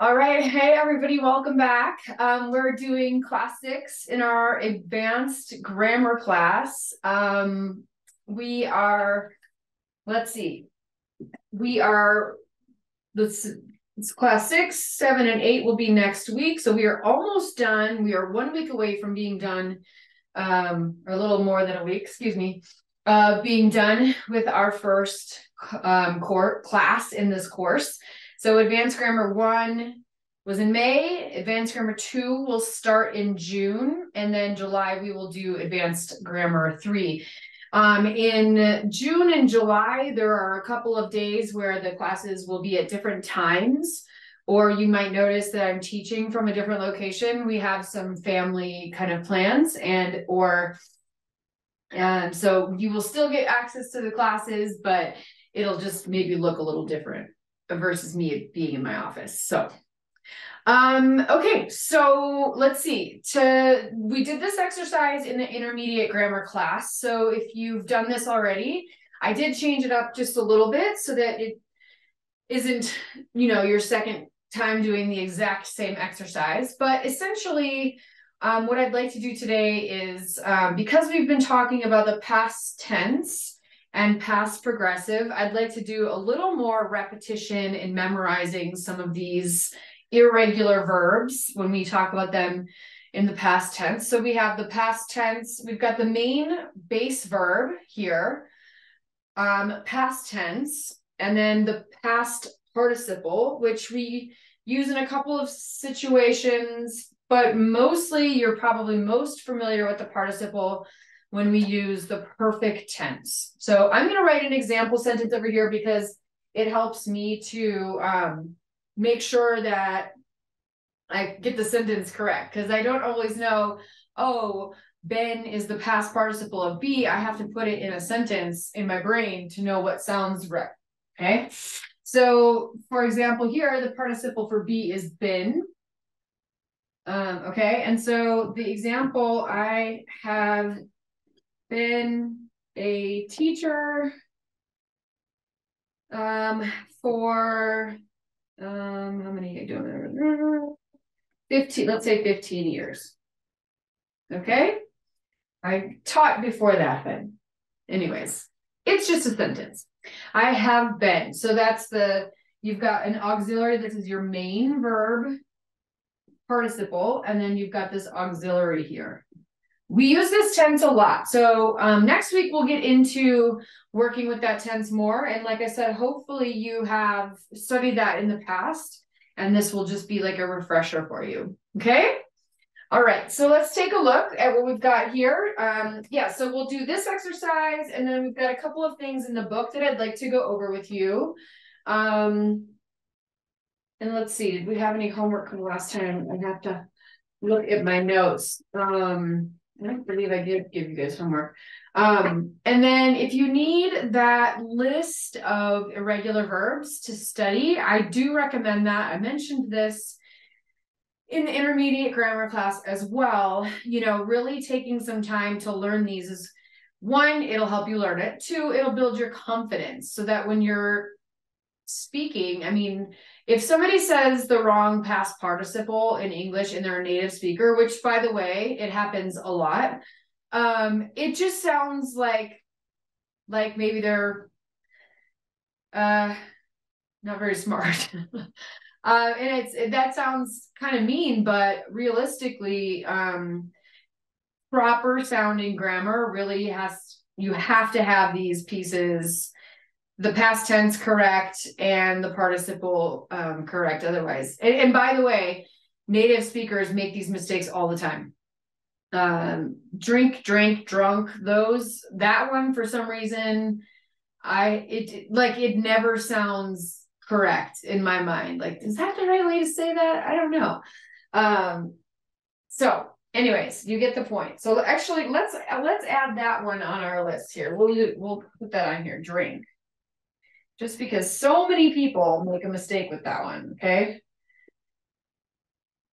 All right, hey everybody, welcome back. Um, we're doing classics in our advanced grammar class. Um, we are, let's see, we are, this it's class six, seven, and eight will be next week. So we are almost done. We are one week away from being done, um, or a little more than a week, excuse me, uh, being done with our first um, core class in this course. So advanced grammar one was in May, advanced grammar two will start in June, and then July we will do advanced grammar three. Um, in June and July, there are a couple of days where the classes will be at different times, or you might notice that I'm teaching from a different location. We have some family kind of plans and or and so you will still get access to the classes, but it'll just maybe look a little different versus me being in my office. So um, okay, so let's see. To we did this exercise in the intermediate grammar class. So if you've done this already, I did change it up just a little bit so that it isn't, you know, your second time doing the exact same exercise. But essentially, um, what I'd like to do today is um, because we've been talking about the past tense and past progressive, I'd like to do a little more repetition in memorizing some of these irregular verbs when we talk about them in the past tense. So we have the past tense, we've got the main base verb here, um, past tense, and then the past participle, which we use in a couple of situations, but mostly you're probably most familiar with the participle when we use the perfect tense. So I'm going to write an example sentence over here because it helps me to um, make sure that I get the sentence correct because I don't always know, oh, been is the past participle of be. I have to put it in a sentence in my brain to know what sounds right. Okay. So, for example, here the participle for be is been. Um, okay. And so the example I have been a teacher um, for um, how many you doing? 15, let's say 15 years. Okay. I taught before that, then. anyways, it's just a sentence. I have been. So that's the, you've got an auxiliary. This is your main verb participle. And then you've got this auxiliary here. We use this tense a lot. So um, next week we'll get into working with that tense more. And like I said, hopefully you have studied that in the past and this will just be like a refresher for you. Okay. All right, so let's take a look at what we've got here. Um, yeah, so we'll do this exercise, and then we've got a couple of things in the book that I'd like to go over with you. Um, and let's see, did we have any homework from last time? I have to look at my notes. Um, I believe I did give you guys homework. Um, and then if you need that list of irregular verbs to study, I do recommend that. I mentioned this in the intermediate grammar class as well. You know, really taking some time to learn these is one, it'll help you learn it. Two, it'll build your confidence so that when you're speaking, I mean, if somebody says the wrong past participle in English and they're a native speaker, which by the way, it happens a lot, um, it just sounds like like maybe they're uh not very smart. uh and it's that sounds kind of mean, but realistically, um proper sounding grammar really has you have to have these pieces the past tense correct and the participle um, correct otherwise. And, and, by the way, native speakers make these mistakes all the time. Um, drink, drink, drunk, those, that one for some reason, I, it like it never sounds correct in my mind. Like, is that the right way to say that? I don't know. Um, so anyways, you get the point. So actually let's, let's add that one on our list here. We'll, we'll put that on here, drink just because so many people make a mistake with that one, okay?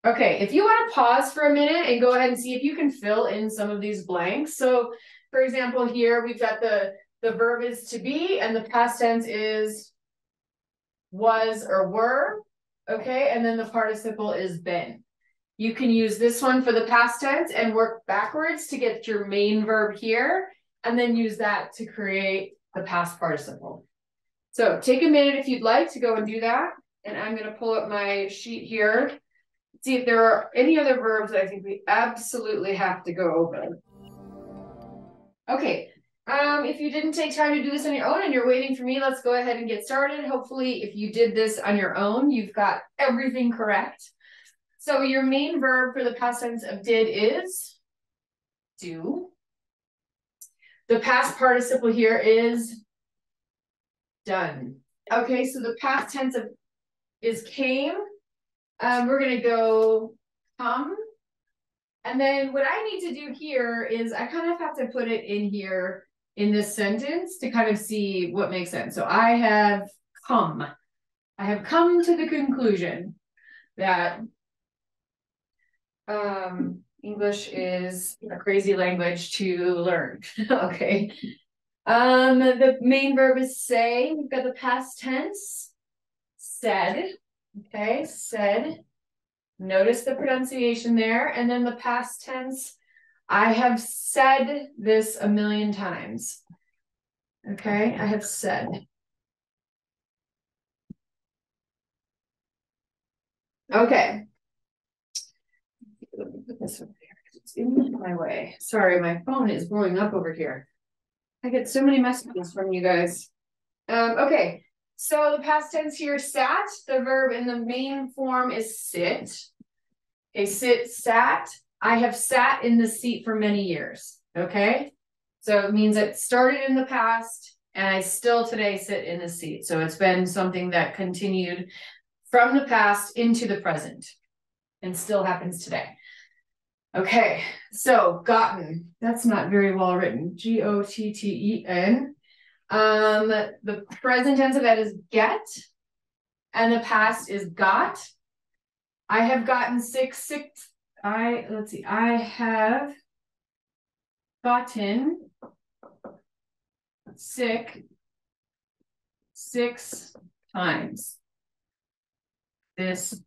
Okay, if you want to pause for a minute and go ahead and see if you can fill in some of these blanks. So, for example, here we've got the, the verb is to be and the past tense is was or were. Okay, and then the participle is been. You can use this one for the past tense and work backwards to get your main verb here, and then use that to create the past participle. So take a minute if you'd like to go and do that. And I'm going to pull up my sheet here, see if there are any other verbs that I think we absolutely have to go over. Okay, um, if you didn't take time to do this on your own and you're waiting for me, let's go ahead and get started. Hopefully, if you did this on your own, you've got everything correct. So your main verb for the past tense of did is do. The past participle here is done. Okay, so the past tense of is came. Um, we're gonna go come. And then what I need to do here is I kind of have to put it in here in this sentence to kind of see what makes sense. So I have come. I have come to the conclusion that um, English is a crazy language to learn. okay. Um, the main verb is say. We've got the past tense. Said. Okay, said. Notice the pronunciation there. And then the past tense. I have said this a million times. Okay, I have said. Okay. Let me put this over here. It's in my way. Sorry, my phone is blowing up over here. I get so many messages from you guys. Um, okay, so the past tense here, sat. The verb in the main form is sit. Okay, sit, sat. I have sat in the seat for many years. Okay, so it means it started in the past and I still today sit in the seat. So it's been something that continued from the past into the present and still happens today. Okay, so gotten, that's not very well written. G O T T E N. Um, the present tense of that is get, and the past is got. I have gotten sick, six. I, let's see, I have gotten sick six times this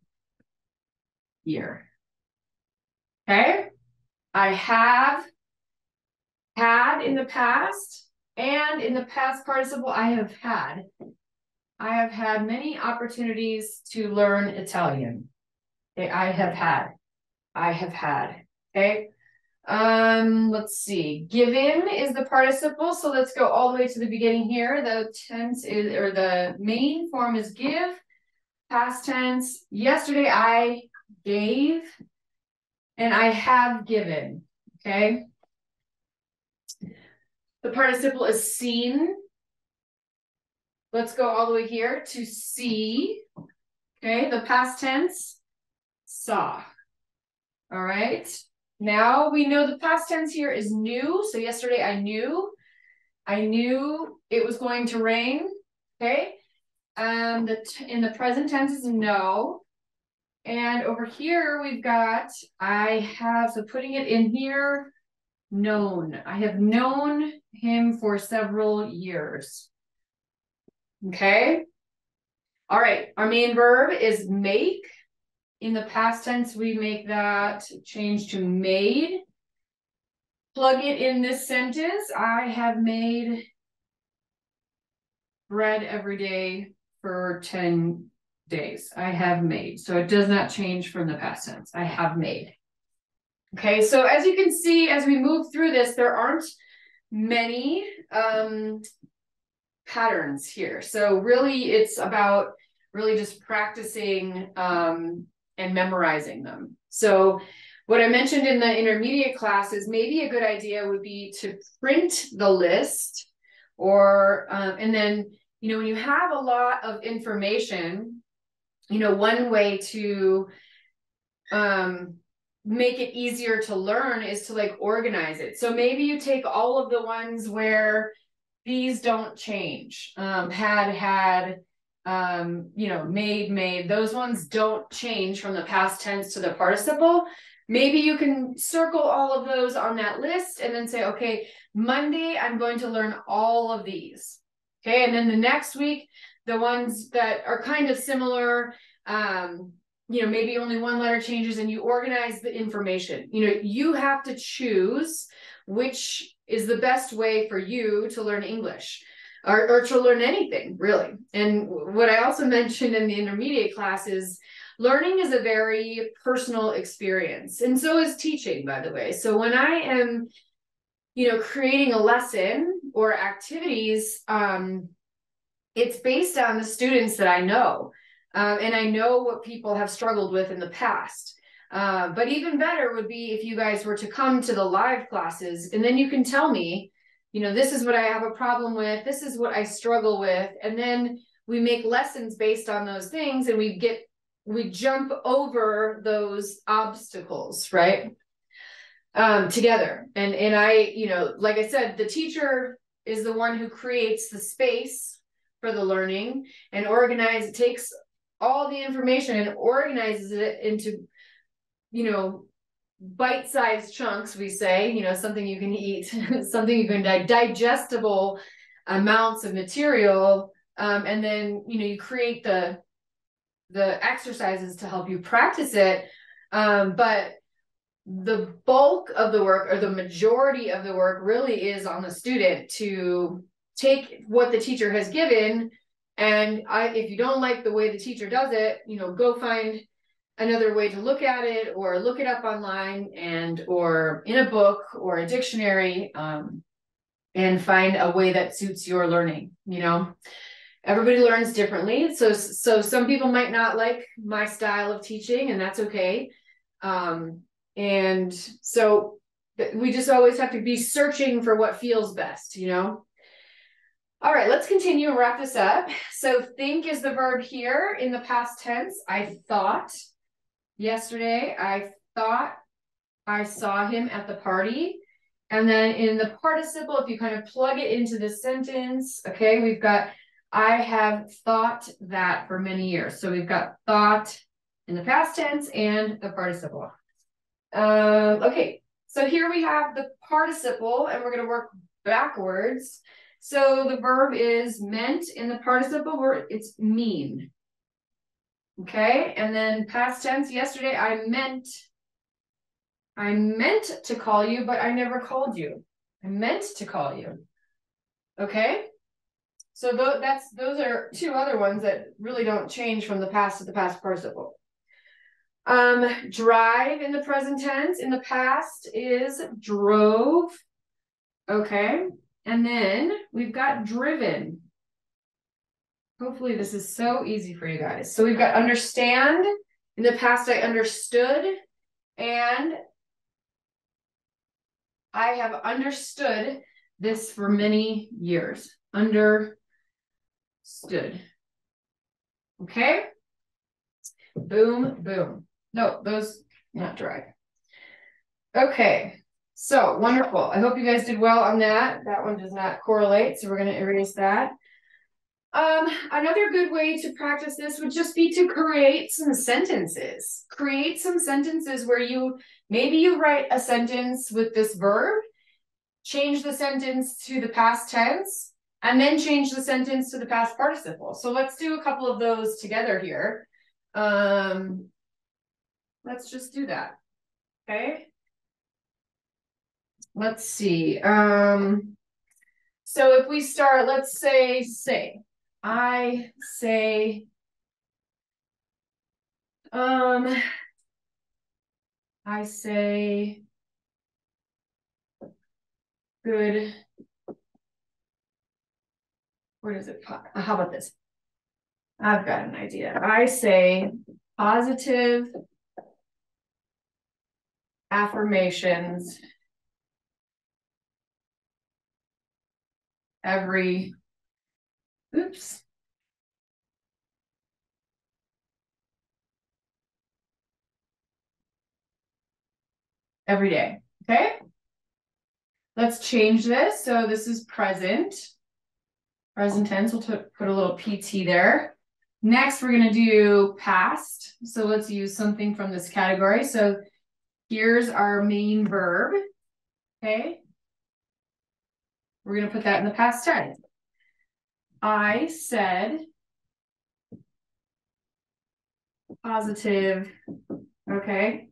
year. Okay. I have had in the past and in the past participle I have had. I have had many opportunities to learn Italian. Okay, I have had. I have had. Okay. Um, let's see. Given is the participle. So let's go all the way to the beginning here. The tense is or the main form is give. Past tense. Yesterday I gave and I have given, okay? The participle is seen. Let's go all the way here to see, okay? The past tense, saw, all right? Now we know the past tense here is knew. So yesterday I knew, I knew it was going to rain, okay? Um, the in the present tense is know. And over here, we've got, I have, so putting it in here, known. I have known him for several years. Okay. All right. Our main verb is make. In the past tense, we make that change to made. Plug it in this sentence. I have made bread every day for 10 days. I have made. So it does not change from the past tense. I have made. Okay, so as you can see, as we move through this, there aren't many um, patterns here. So really it's about really just practicing um, and memorizing them. So what I mentioned in the intermediate class is maybe a good idea would be to print the list or, um, and then, you know, when you have a lot of information, you know, one way to um, make it easier to learn is to like organize it. So maybe you take all of the ones where these don't change. Um, had, had, um, you know, made, made, those ones don't change from the past tense to the participle. Maybe you can circle all of those on that list and then say, okay, Monday, I'm going to learn all of these. Okay. And then the next week, the ones that are kind of similar, Um, you know, maybe only one letter changes and you organize the information. You know, you have to choose which is the best way for you to learn English or, or to learn anything really. And what I also mentioned in the intermediate class is learning is a very personal experience. And so is teaching, by the way. So when I am, you know, creating a lesson or activities, um, it's based on the students that I know. Uh, and I know what people have struggled with in the past. Uh, but even better would be if you guys were to come to the live classes and then you can tell me, you know, this is what I have a problem with, this is what I struggle with. And then we make lessons based on those things and we get, we jump over those obstacles, right? Um, together. And, and I, you know, like I said, the teacher is the one who creates the space for the learning and organize, it takes all the information and organizes it into you know, bite-sized chunks, we say, you know, something you can eat, something you can di- digestible amounts of material. Um, and then, you know, you create the the exercises to help you practice it. Um, but the bulk of the work or the majority of the work really is on the student to take what the teacher has given and I, if you don't like the way the teacher does it, you know, go find another way to look at it or look it up online and or in a book or a dictionary um, and find a way that suits your learning you know? Everybody learns differently. So so some people might not like my style of teaching and that's okay. Um, and so we just always have to be searching for what feels best you know all right, let's continue and wrap this up. So think is the verb here in the past tense. I thought yesterday. I thought I saw him at the party. And then in the participle, if you kind of plug it into the sentence, okay, we've got I have thought that for many years. So we've got thought in the past tense and the participle. Um, okay, so here we have the participle and we're going to work backwards. So the verb is meant in the participle word, it's mean. Okay, and then past tense, yesterday I meant, I meant to call you, but I never called you. I meant to call you. Okay, so th that's those are two other ones that really don't change from the past to the past participle. Um, drive in the present tense in the past is drove. Okay, and then we've got driven. Hopefully this is so easy for you guys. So we've got understand. In the past, I understood and I have understood this for many years. Understood. Okay? Boom, boom. No, those not dry. Okay, so wonderful. I hope you guys did well on that. That one does not correlate, so we're going to erase that. Um, another good way to practice this would just be to create some sentences. Create some sentences where you maybe you write a sentence with this verb, change the sentence to the past tense, and then change the sentence to the past participle. So let's do a couple of those together here. Um, let's just do that. Okay. Let's see. Um, so if we start, let's say, say, I say, um, I say, good. Where does it? pop? How about this? I've got an idea. I say positive affirmations every Oops. Every day, okay? Let's change this. So this is present. Present tense, we'll put a little PT there. Next, we're gonna do past. So let's use something from this category. So here's our main verb, okay? We're gonna put that in the past tense. I said positive, okay?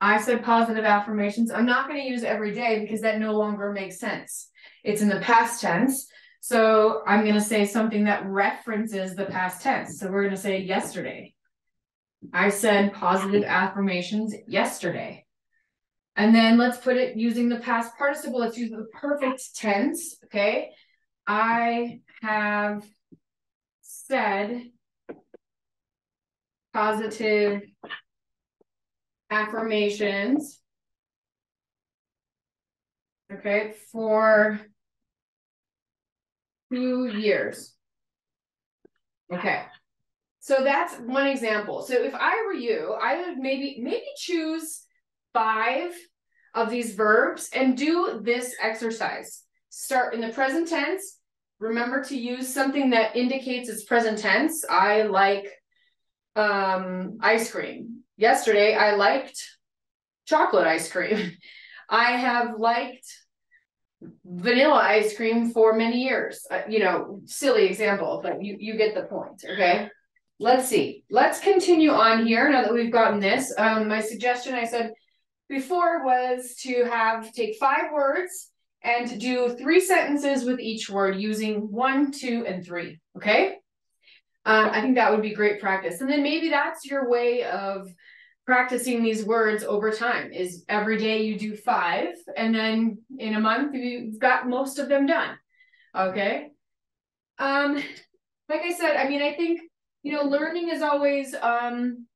I said positive affirmations. I'm not going to use every day because that no longer makes sense. It's in the past tense. So I'm going to say something that references the past tense. So we're going to say yesterday. I said positive affirmations yesterday. And then let's put it using the past participle. Let's use the perfect tense. Okay. I have said positive affirmations. Okay, for two years. Okay, so that's one example. So if I were you, I would maybe maybe choose five of these verbs and do this exercise. Start in the present tense. Remember to use something that indicates it's present tense. I like um, ice cream. Yesterday, I liked chocolate ice cream. I have liked vanilla ice cream for many years. Uh, you know, silly example, but you, you get the point, okay? Let's see. Let's continue on here now that we've gotten this. Um, my suggestion, I said before, was to have take five words and do three sentences with each word using one, two, and three, okay? Um, I think that would be great practice. And then maybe that's your way of practicing these words over time is every day you do five and then in a month you've got most of them done okay um like i said i mean i think you know learning is always um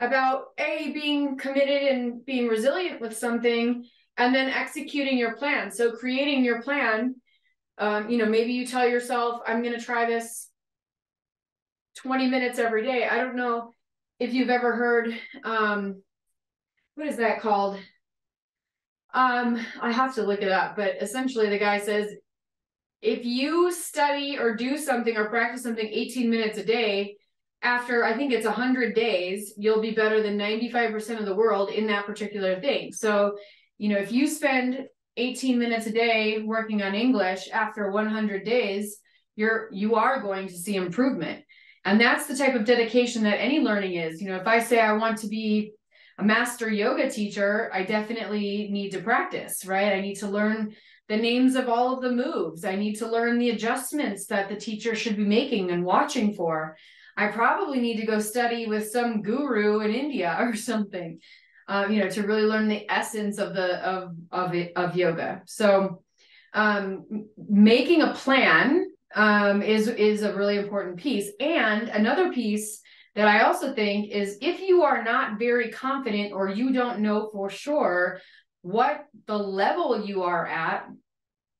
about a being committed and being resilient with something and then executing your plan. So creating your plan um you know maybe you tell yourself i'm going to try this 20 minutes every day. I don't know if you've ever heard um what is that called? Um i have to look it up but essentially the guy says if you study or do something or practice something 18 minutes a day after i think it's 100 days you'll be better than 95% of the world in that particular thing so you know if you spend 18 minutes a day working on english after 100 days you're you are going to see improvement and that's the type of dedication that any learning is. You know, if I say I want to be a master yoga teacher, I definitely need to practice, right? I need to learn the names of all of the moves. I need to learn the adjustments that the teacher should be making and watching for. I probably need to go study with some guru in India or something, uh, you know, to really learn the essence of the of of it, of yoga. So, um, making a plan um, is is a really important piece. And another piece that I also think is if you are not very confident or you don't know for sure what the level you are at,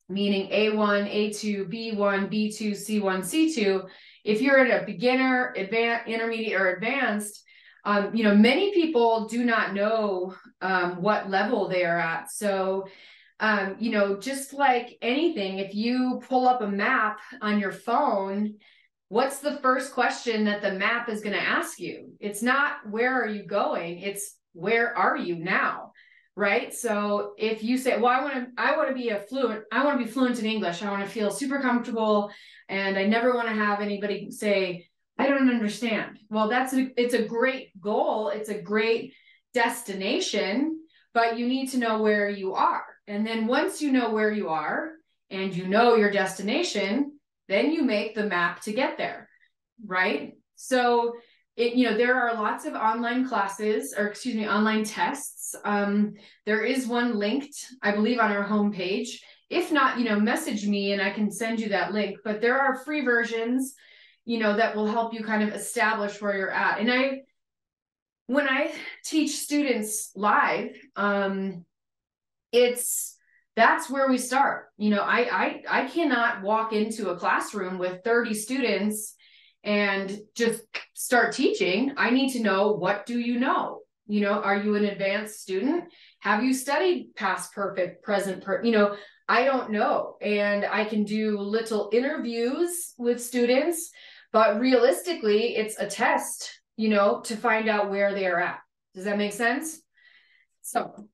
meaning A1, A2, B1, B2, C1, C2, if you're at a beginner, advanced, intermediate, or advanced, um, you know, many people do not know um, what level they are at. So um, you know, just like anything, if you pull up a map on your phone, what's the first question that the map is going to ask you? It's not where are you going? It's where are you now? Right. So if you say, well, I want to, I want to be a fluent, I want to be fluent in English. I want to feel super comfortable. And I never want to have anybody say, I don't understand. Well, that's a, it's a great goal. It's a great destination, but you need to know where you are and then once you know where you are and you know your destination, then you make the map to get there, right? So it, you know, there are lots of online classes or excuse me, online tests. Um, there is one linked, I believe, on our homepage. If not, you know, message me and I can send you that link. But there are free versions, you know, that will help you kind of establish where you're at. And I, when I teach students live, um, it's that's where we start you know I, I i cannot walk into a classroom with 30 students and just start teaching i need to know what do you know? You know are you an advanced student? Have you studied past perfect present per you know i don't know. And i can do little interviews with students but realistically it's a test you know to find out where they are at. Does that make sense? So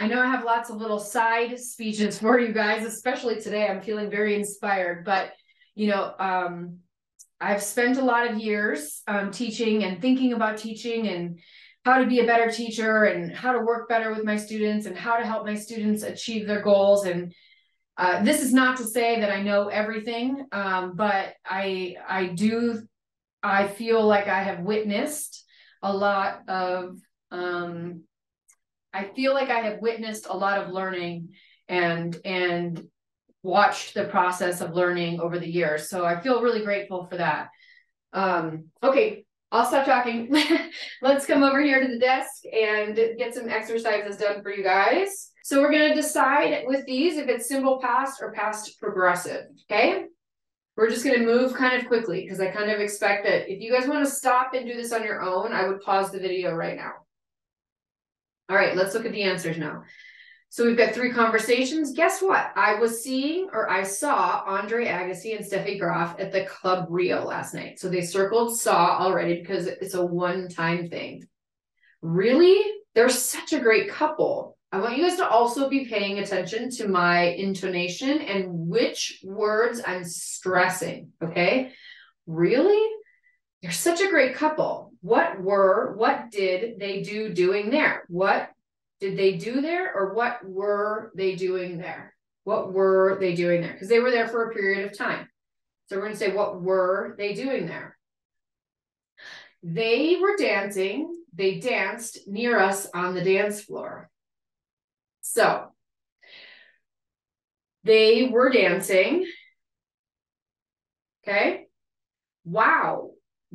I know I have lots of little side speeches for you guys, especially today. I'm feeling very inspired, but you know, um, I've spent a lot of years um, teaching and thinking about teaching and how to be a better teacher and how to work better with my students and how to help my students achieve their goals. And uh, this is not to say that I know everything, um, but I I do I feel like I have witnessed a lot of um, I feel like I have witnessed a lot of learning and and watched the process of learning over the years. So I feel really grateful for that. Um, okay, I'll stop talking. Let's come over here to the desk and get some exercises done for you guys. So we're going to decide with these if it's simple past or past progressive. Okay. We're just going to move kind of quickly because I kind of expect that if you guys want to stop and do this on your own, I would pause the video right now. All right, let's look at the answers now. So we've got three conversations. Guess what? I was seeing or I saw Andre Agassi and Steffi Graf at the Club Rio last night. So they circled saw already because it's a one-time thing. Really? They're such a great couple. I want you guys to also be paying attention to my intonation and which words I'm stressing. Okay. Really? They're such a great couple. What were, what did they do doing there? What did they do there or what were they doing there? What were they doing there? Because they were there for a period of time. So we're going to say, what were they doing there? They were dancing. They danced near us on the dance floor. So they were dancing. Okay. Wow.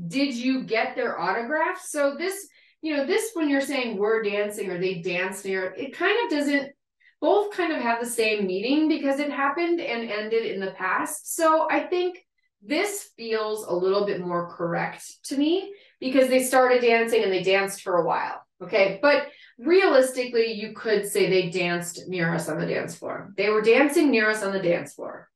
Did you get their autograph? So this you know, this when you're saying we're dancing or they danced near, it kind of doesn't both kind of have the same meaning because it happened and ended in the past. So I think this feels a little bit more correct to me because they started dancing and they danced for a while. Okay. But realistically, you could say they danced near us on the dance floor. They were dancing near us on the dance floor.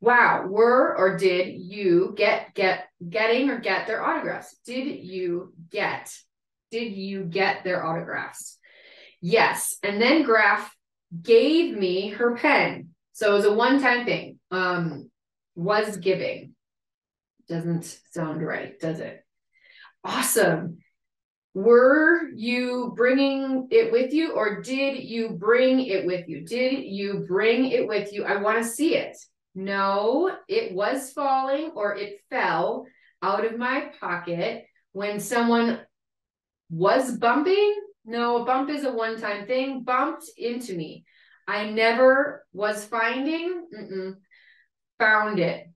Wow, were or did you get get getting or get their autographs? Did you get did you get their autographs? Yes. And then Graf gave me her pen. So it was a one time thing. Um, was giving. Doesn't sound right, does it? Awesome. Were you bringing it with you or did you bring it with you? Did you bring it with you? I want to see it. No, it was falling or it fell out of my pocket when someone was bumping. No, a bump is a one time thing. Bumped into me. I never was finding, mm-mm, found it.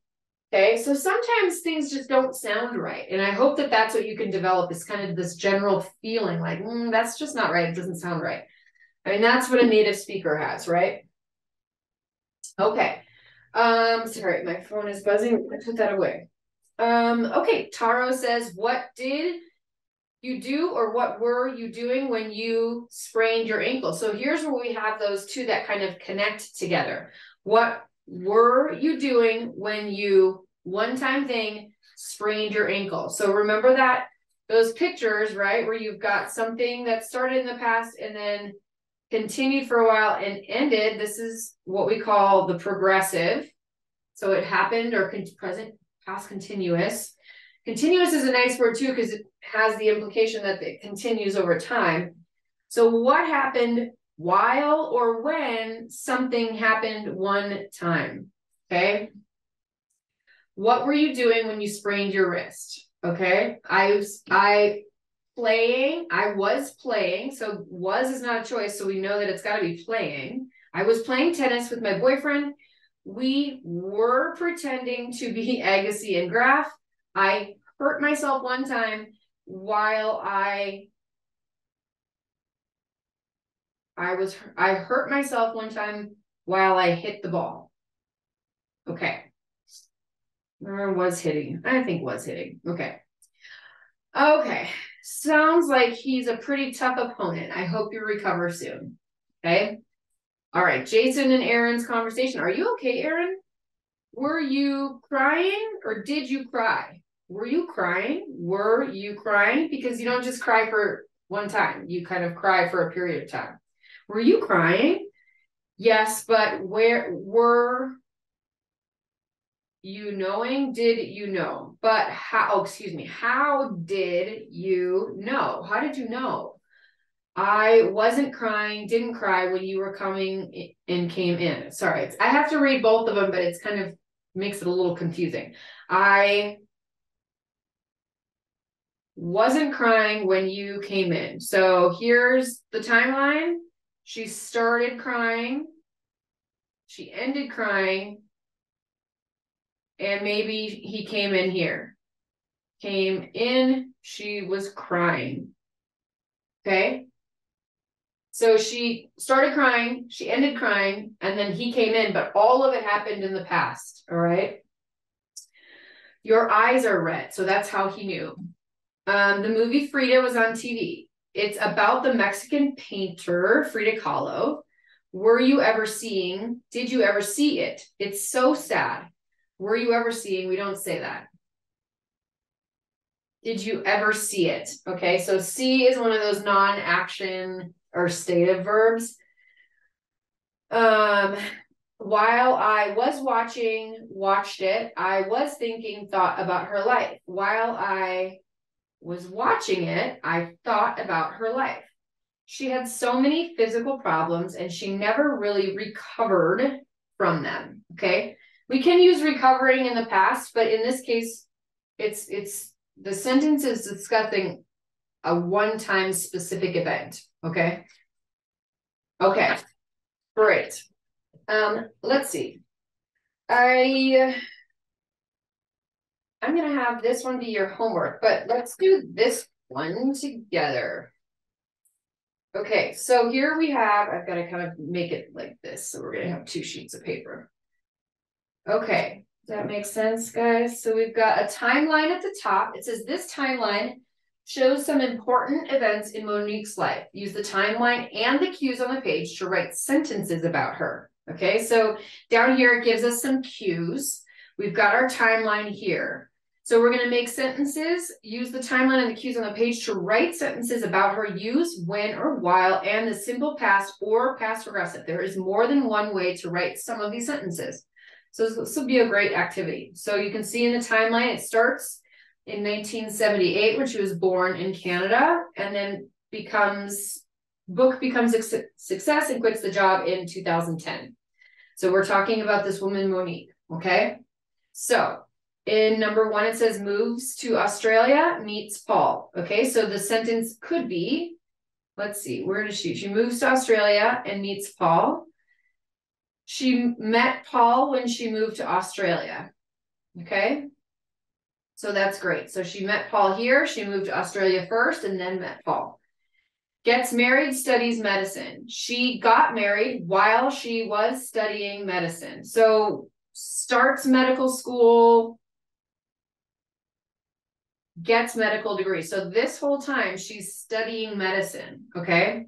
Okay, so sometimes things just don't sound right. And I hope that that's what you can develop is kind of this general feeling like, mm, that's just not right. It doesn't sound right. I mean, that's what a native speaker has, right? Okay. Um, sorry, my phone is buzzing. I put that away. Um, okay, Taro says, what did you do or what were you doing when you sprained your ankle? So here's where we have those two that kind of connect together. What were you doing when you one time thing sprained your ankle? So remember that those pictures, right, where you've got something that started in the past and then continued for a while and ended. This is what we call the progressive. So it happened or con- present past continuous. Continuous is a nice word too because it has the implication that it continues over time. So, what happened while or when something happened one time? Okay. What were you doing when you sprained your wrist? Okay. I was, I playing, I was playing. So, was is not a choice. So, we know that it's got to be playing. I was playing tennis with my boyfriend. We were pretending to be Agassi and Graf. I hurt myself one time while I I was I hurt myself one time while I hit the ball. Okay. Or was hitting. I think was hitting. Okay. Okay. Sounds like he's a pretty tough opponent. I hope you recover soon. Okay. All right. Jason and Aaron's conversation. Are you okay, Aaron? Were you crying or did you cry? Were you crying? Were you crying? Because you don't just cry for one time, you kind of cry for a period of time. Were you crying? Yes, but where were you knowing? Did you know? But how, oh, excuse me, how did you know? How did you know? I wasn't crying, didn't cry when you were coming and came in. Sorry, I have to read both of them, but it's kind of makes it a little confusing. I wasn't crying when you came in. So here's the timeline. She started crying. She ended crying. And maybe he came in here. Came in, she was crying. Okay. So she started crying, she ended crying, and then he came in, but all of it happened in the past. All right. Your eyes are red. So that's how he knew. Um, the movie Frida was on TV. It's about the Mexican painter Frida Kahlo. Were you ever seeing? Did you ever see it? It's so sad. Were you ever seeing? We don't say that. Did you ever see it? Okay, so see is one of those non action or stative verbs. Um, while I was watching, watched it, I was thinking, thought about her life. While I was watching it, I thought about her life. She had so many physical problems and she never really recovered from them. Okay. We can use recovering in the past, but in this case, it's it's the sentence is discussing a one-time specific event. Okay. Okay. Great. Um, let's see. I I'm gonna have this one be your homework, but let's do this one together. Okay, so here we have, I've got to kind of make it like this. So we're gonna have two sheets of paper. Okay, that make sense, guys? So we've got a timeline at the top. It says this timeline shows some important events in Monique's life. Use the timeline and the cues on the page to write sentences about her. Okay, so down here it gives us some cues. We've got our timeline here. So we're going to make sentences, use the timeline and the cues on the page to write sentences about her use, when or while, and the simple past or past progressive. There is more than one way to write some of these sentences. So this will be a great activity. So you can see in the timeline, it starts in 1978 when she was born in Canada and then becomes book becomes a success and quits the job in 2010. So we're talking about this woman, Monique. Okay. So in number one, it says moves to Australia, meets Paul. Okay. So the sentence could be, let's see, where does she? She moves to Australia and meets Paul. She met Paul when she moved to Australia. Okay. So that's great. So she met Paul here. She moved to Australia first and then met Paul. Gets married, studies medicine. She got married while she was studying medicine. So starts medical school, gets medical degree. So this whole time she's studying medicine. Okay.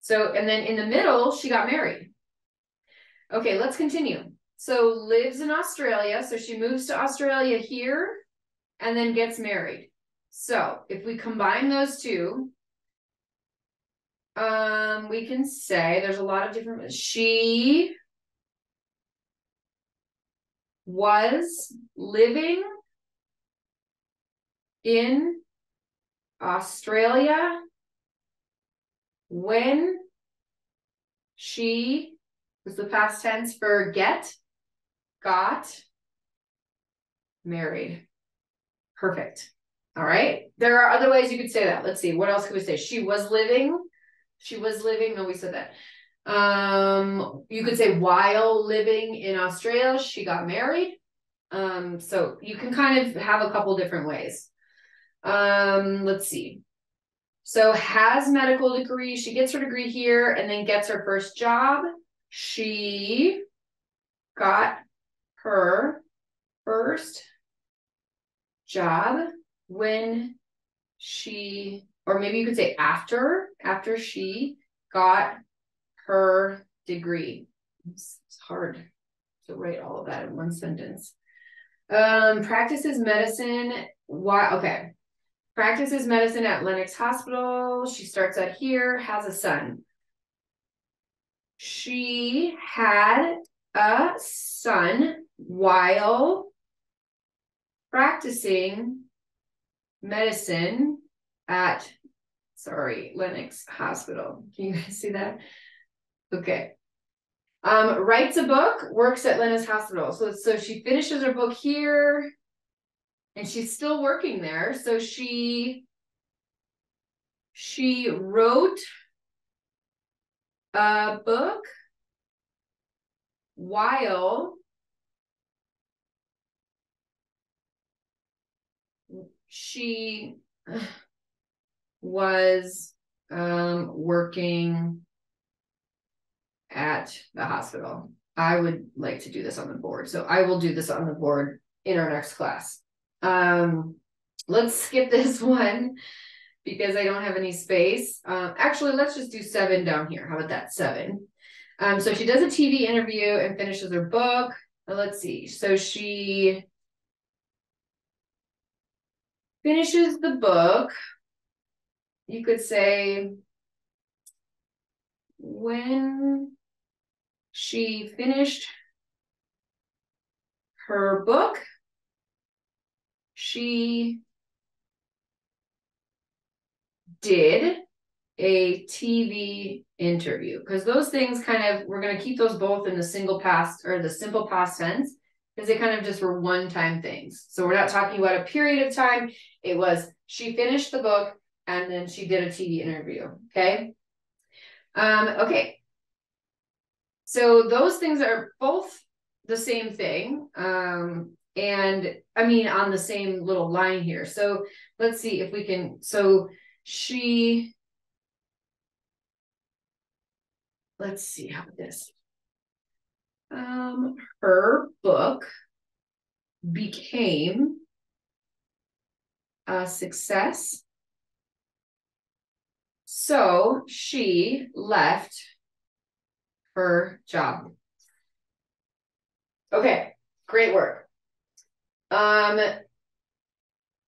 So, and then in the middle, she got married. Okay, let's continue. So lives in Australia. So she moves to Australia here and then gets married. So if we combine those two, um, we can say there's a lot of different, she was living in Australia when she was the past tense for get, got married. Perfect. All right. There are other ways you could say that. Let's see. What else could we say? She was living. She was living. No, we said that. Um, you could say while living in Australia, she got married. Um, so you can kind of have a couple different ways. Um, let's see. So has medical degree. She gets her degree here and then gets her first job. She got her first job when she, or maybe you could say after, after she got her degree. It's, it's hard to write all of that in one sentence. Um, practices medicine. Why? Okay. Practices medicine at Lenox Hospital. She starts out here, has a son. she had a son while practicing medicine at sorry Lenox Hospital. Can you guys see that? Okay. Um, writes a book, works at Lenox Hospital. So so she finishes her book here, and she's still working there. So she she wrote a book while she was um, working at the hospital. I would like to do this on the board. So I will do this on the board in our next class. Um, let's skip this one because I don't have any space. Um, actually, let's just do seven down here. How about that? Seven. Um, so she does a TV interview and finishes her book. Let's see. So she finishes the book. You could say when she finished her book, she did a TV interview because those things kind of we're going to keep those both in the single past or the simple past tense because they kind of just were one time things. So we're not talking about a period of time. It was she finished the book and then she did a TV interview. Okay. Um, okay. So those things are both the same thing. Um, and I mean on the same little line here. So let's see if we can so she let's see how this? Um her book became a success. So she left her job. Okay great work um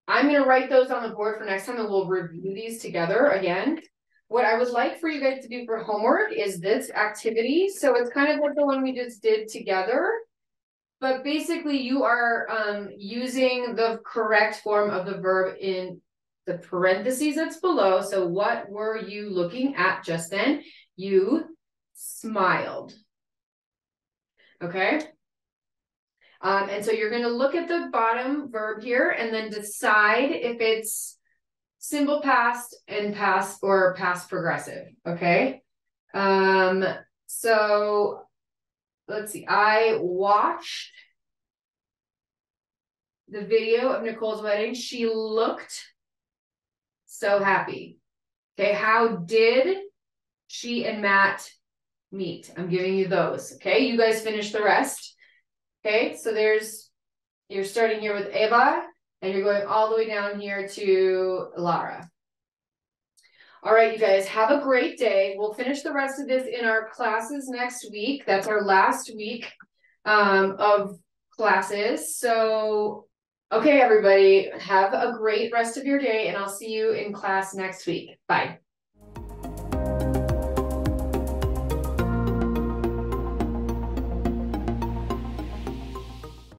I'm going to write those on the board for next time and we'll review these together again. What I would like for you guys to do for homework is this activity. So it's kind of like the one we just did together. But basically you are um, using the correct form of the verb in the parentheses that's below. So what were you looking at just then? You smiled. Okay. Um, and so you're going to look at the bottom verb here and then decide if it's simple past and past or past progressive. Okay. Um, so let's see. I watched the video of Nicole's wedding. She looked so happy. Okay. How did she and Matt meet? I'm giving you those. Okay. You guys finish the rest. Okay, so there's, you're starting here with Eva and you're going all the way down here to Lara. All right, you guys, have a great day. We'll finish the rest of this in our classes next week. That's our last week um, of classes. So, okay, everybody, have a great rest of your day, and I'll see you in class next week. Bye.